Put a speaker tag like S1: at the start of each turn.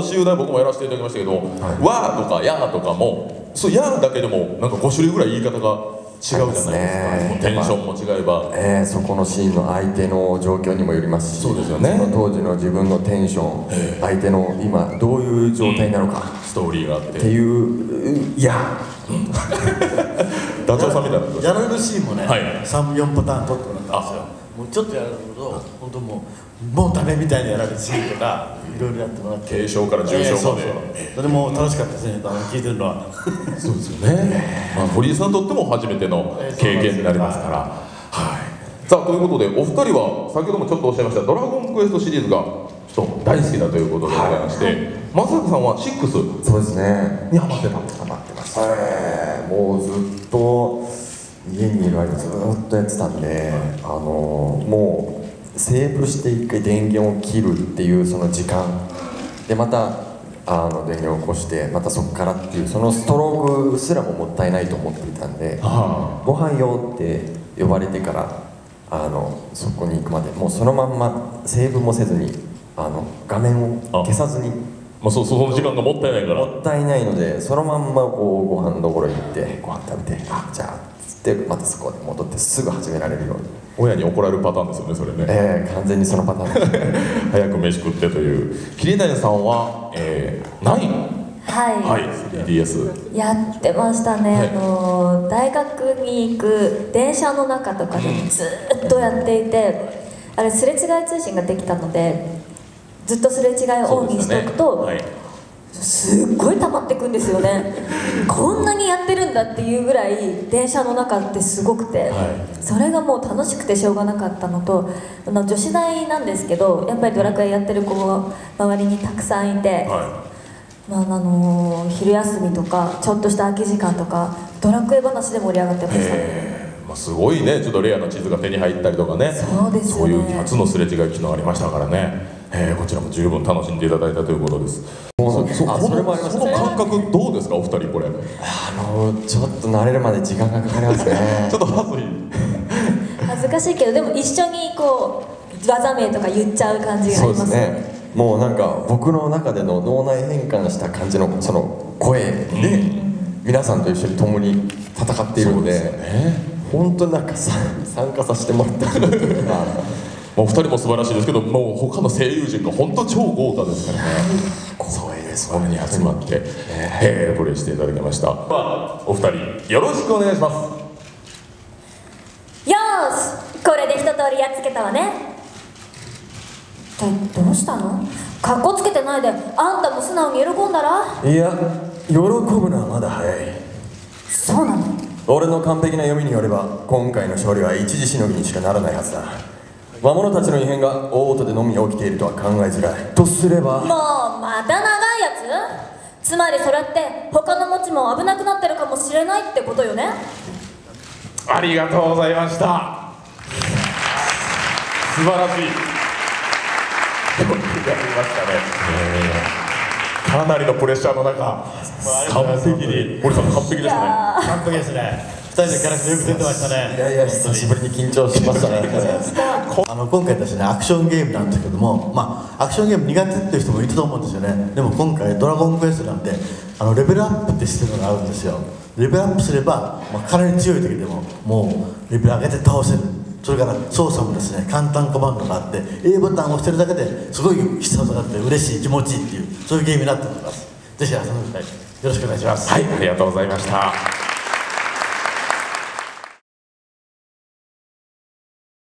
S1: 当私有代僕もやらせていただきましたけど「わ」とか「や」とかもそう「や」だけでもなんか5種類ぐらい言い方が違うじゃないですか。
S2: ね。
S1: テンションも違えば。
S2: えーそこのシーンの相手の状況にもよりますし
S1: そうですよね。
S2: その当時の自分のテンション、相手の今どういう状態なのか、
S1: ストーリーがあっ
S2: って
S1: て
S2: いういや。
S1: ダチョウさんみたいな
S3: やられるシーンもね、
S1: はい。
S3: 三4パターン撮ってもらったんですよもうちょっとやられると本当もうもうダメみたいにやられるシーンとかいろいろやってもらって。
S1: 軽症から重症まで。
S3: えーそう。そうそれも楽しかったですね。あの聞いてるのは。
S1: そうですよね、まあ、堀井さんにとっても初めての経験になりますから、はい、さあということでお二人は先ほどもちょっとおっしゃいました「ドラゴンクエスト」シリーズがちょっと大好きだということでございまして、松坂さんは6
S2: そうですね。
S1: にハマってた
S2: ハマってましたえーもうずっと家にいる間ずっとやってたんであのもうセーブして一回電源を切るっていうその時間。でまたあの電源を起こしてまたそこからっていうそのストロークすらももったいないと思っていたんで
S1: あ
S2: ご飯よって呼ばれてからあのそこに行くまでもうそのまんまセーブもせずにあの画面を消さずに
S1: まあ、そうその時間がもったいないから。
S2: もったいないのでそのまんまこうご飯どころ行ってご飯食べてあじゃあつってまたそこで戻ってすぐ始められるように。
S1: 親に怒られるパターンですよねそれね。
S2: ええ完全にそのパターンです
S1: 早く飯食ってという。桐谷さんは、えー、9
S4: はい、
S1: はい。3DS
S4: やってましたね、
S1: はい。
S4: あの大学に行く電車の中とかでずっとやっていてあれすれ違い通信ができたのでずっとすれ違いをオンにしておくと、
S1: はい、
S4: すっごい溜まってくんですよね。こんなにやってるんだっていうぐらい電車の中ってすごくて、それがもう楽しくてしょうがなかったのと女子大なんですけどやっぱりドラクエやってる子が周りにたくさんいて、
S1: は
S4: まああの昼休みとかちょっとした空き時間とかドラクエ話で盛り上がってま
S1: い
S4: した。ね
S1: えー。まあ、すごいね。ちょっとレアな地図が手に入ったりとかね。
S4: そうですよね。
S1: そういう初のすれ違いっていうのがありましたからね、えーこちらも十分楽しんでいただいたということです。
S2: そうあ
S1: この
S2: それもありましたね。
S1: その感覚どうですか？お二人これ。ちょ
S2: あのちょっと慣れるまで時間がかかりますね。
S1: っとまずい。
S4: 恥ずかしいけどでも一緒にこう技名とか言っちゃう感じがあ
S2: そうです
S4: りますね。
S2: ねもうなんか僕の中での脳内変換した感じのその声で皆さんと一緒に共に戦っているので
S1: ね。
S2: 本当になんかさ参加させてもらった気分というか
S1: もう二人も素晴らしいですけどもう他の声優陣が本当超豪華ですからね。光栄ですここに集まって、えープレイしていただきました、まあ、お二人よろしくお願いします。
S4: よーしこれで一通りやっつけたわね。ってどうしたの？かっこつけてないであんたも素直に喜んだら？
S2: いや喜ぶのはまだ早い。
S4: そうなの？
S2: 俺の完璧な読みによれば今回の勝利は一時しのぎにしかならないはずだ魔物たちの異変が大音でのみ起きているとは考えづらい。とすれば
S4: もうまた長いやつ？つまりそれって他の持ちも危なくなってるかもしれないってことよね？
S1: ありがとうございました。素晴らしい。よくやりましたね、かなりのプレッシャーの中完璧に森さん完璧でしたね
S3: 完璧ですね。二人のキャラクターよく出てましたね。
S2: いやいや久しぶりに緊張しましたね。
S3: あの今回ですねアクションゲームなんですけどもまあアクションゲーム苦手っていう人もいると思うんですよね。でも今回「ドラゴンクエスト」なんてあのレベルアップってシステムがあるんですよ。レベルアップすれば、まあ、かなり強い時でももうレベル上げて倒せる。それから操作もですね簡単コマンドがあって A ボタンを押してるだけですごい必殺があって嬉しい気持ちいいっていうそういうゲームになっております。ぜひ遊んでください。よろしくお願いします。
S1: はいありがとうございました